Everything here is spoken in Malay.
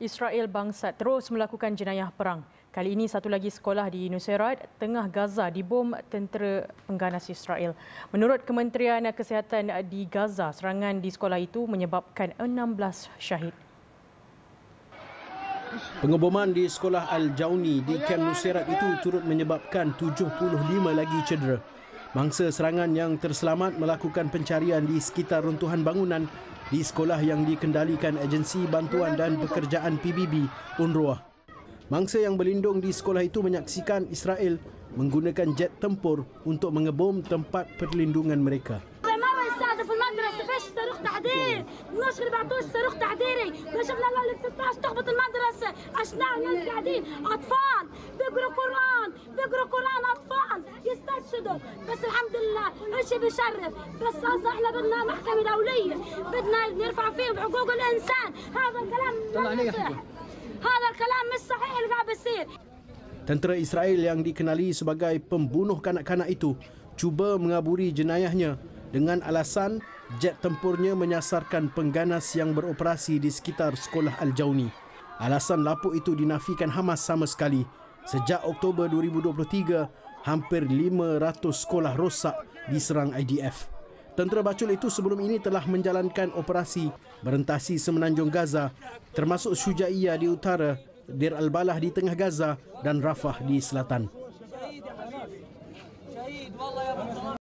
Israel bangsa terus melakukan jenayah perang. Kali ini satu lagi sekolah di Nusairat, tengah Gaza dibom tentera pengganas Israel. Menurut Kementerian Kesihatan di Gaza, serangan di sekolah itu menyebabkan 16 syahid. Pengeboman di sekolah Al-Jauni di Kem Nusairat itu turut menyebabkan 75 lagi cedera. Mangsa serangan yang terselamat melakukan pencarian di sekitar runtuhan bangunan di sekolah yang dikendalikan Agensi Bantuan dan Pekerjaan PBB UNRWA. Mangsa yang berlindung di sekolah itu menyaksikan Israel menggunakan jet tempur untuk mengebom tempat perlindungan mereka. في المدرسه فيش صاروخ تحذير النشر بعتوش صاروخ تحذيري شفنا ال 16 تخبط المدرسه اشلاء الناس قاعدين اطفال بيقروا قران بيقروا قران اطفال يستشهدوا بس الحمد لله شيء بيشرف بس هسه احنا بدنا محكمه دوليه بدنا نرفع فيهم حقوق الانسان هذا الكلام مش صحيح هذا الكلام مش صحيح اللي قاعد بيصير Tentera Israel yang dikenali sebagai pembunuh kanak-kanak itu cuba mengaburi jenayahnya dengan alasan jet tempurnya menyasarkan pengganas yang beroperasi di sekitar sekolah Al-Jauni. Alasan lapuk itu dinafikan Hamas sama sekali. Sejak Oktober 2023, hampir 500 sekolah rosak diserang IDF. Tentera bacul itu sebelum ini telah menjalankan operasi berentasi semenanjung Gaza termasuk Syuja'iyah di utara, Dir al-Balah di tengah Gaza dan Rafah di selatan.